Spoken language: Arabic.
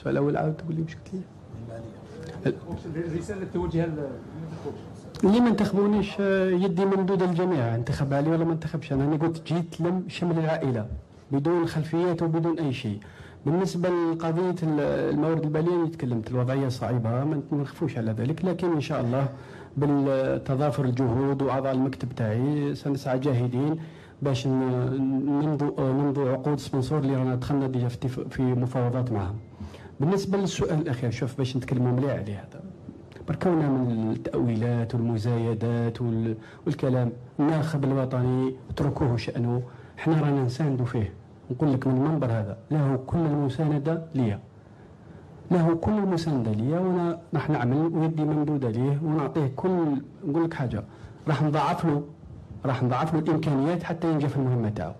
السؤال الأول عاود تقول لي واش قلت لي. الرسالة اللي توجهها اللي ما انتخبونيش يدي ممدوده للجميع انتخب علي ولا ما انتخبش؟ أنا قلت جيت لم شمل العائلة بدون خلفيات وبدون أي شيء. بالنسبة لقضية ال- الموارد المالية تكلمت الوضعية صعيبه ما نخفوش على ذلك لكن إن شاء الله بالتضافر الجهود وأعضاء المكتب تاعي سنسعى جاهدين باش نمضوا نمضوا عقود sponsor اللي رانا دخلنا déjà في مفاوضات معهم. بالنسبة للسؤال الأخير شوف باش نتكلموا مليح عليه هذا. بركونا من التأويلات والمزايدات وال- والكلام الناخب الوطني اتركوه شأنه. إحنا رانا نساندوا فيه. نقول لك من المنبر هذا له كل المساندة ليا. له كل المساندة ليا وأنا راح نعمل ويدي ممدودة ليه ونعطيه كل نقول لك حاجة راح نضاعف له راح نضاعف له الإمكانيات حتى ينجح في المهمة تاعو.